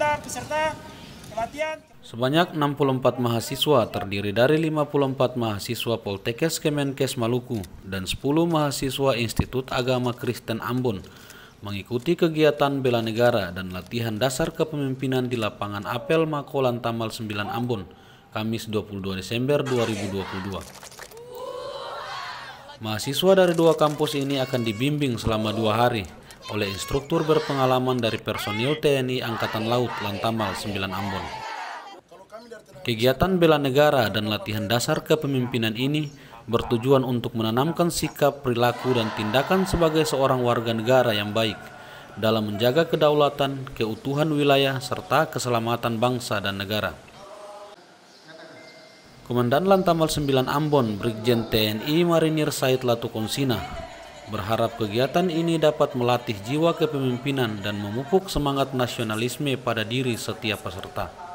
Anda peserta pelatihan Sebanyak 64 mahasiswa terdiri dari 54 mahasiswa Poltekkes Kemenkes Maluku dan 10 mahasiswa Institut Agama Kristen Ambon mengikuti kegiatan bela negara dan latihan dasar kepemimpinan di lapangan Apel Makolan Tamal 9 Ambon, Kamis 22 Desember 2022. Mahasiswa dari dua kampus ini akan dibimbing selama dua hari oleh instruktur berpengalaman dari personil TNI Angkatan Laut Lantamal 9 Ambon. Kegiatan bela negara dan latihan dasar kepemimpinan ini bertujuan untuk menanamkan sikap, perilaku, dan tindakan sebagai seorang warga negara yang baik dalam menjaga kedaulatan, keutuhan wilayah, serta keselamatan bangsa dan negara. Komandan Lantamal 9 Ambon, Brigjen TNI Marinir Said Latukonsina, berharap kegiatan ini dapat melatih jiwa kepemimpinan dan memupuk semangat nasionalisme pada diri setiap peserta.